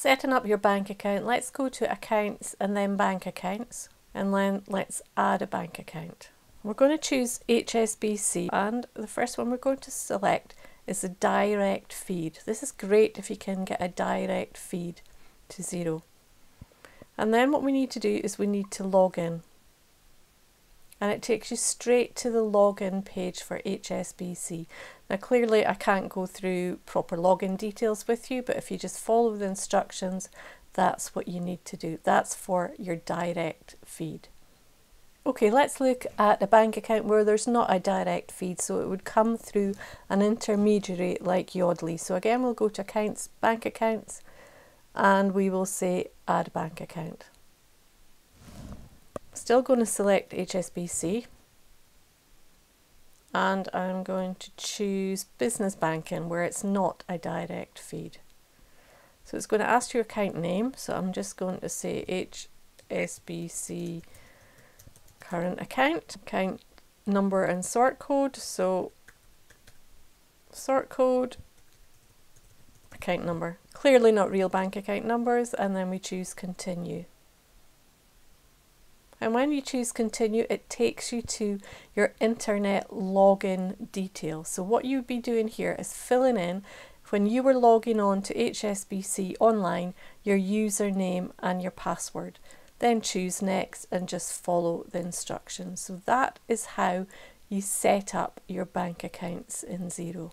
setting up your bank account, let's go to accounts and then bank accounts and then let's add a bank account. We're going to choose HSBC and the first one we're going to select is a direct feed. This is great if you can get a direct feed to Xero. And then what we need to do is we need to log in. And it takes you straight to the login page for HSBC. Now clearly I can't go through proper login details with you, but if you just follow the instructions, that's what you need to do. That's for your direct feed. Okay, let's look at a bank account where there's not a direct feed, so it would come through an intermediary like Yodlee. So again, we'll go to accounts, bank accounts, and we will say add bank account. Still going to select HSBC and I'm going to choose business banking where it's not a direct feed. So it's going to ask your account name, so I'm just going to say HSBC current account, account number and sort code. So sort code, account number. Clearly not real bank account numbers and then we choose continue. And when you choose continue, it takes you to your internet login details. So what you'd be doing here is filling in when you were logging on to HSBC online, your username and your password. Then choose next and just follow the instructions. So that is how you set up your bank accounts in Xero.